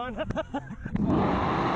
on.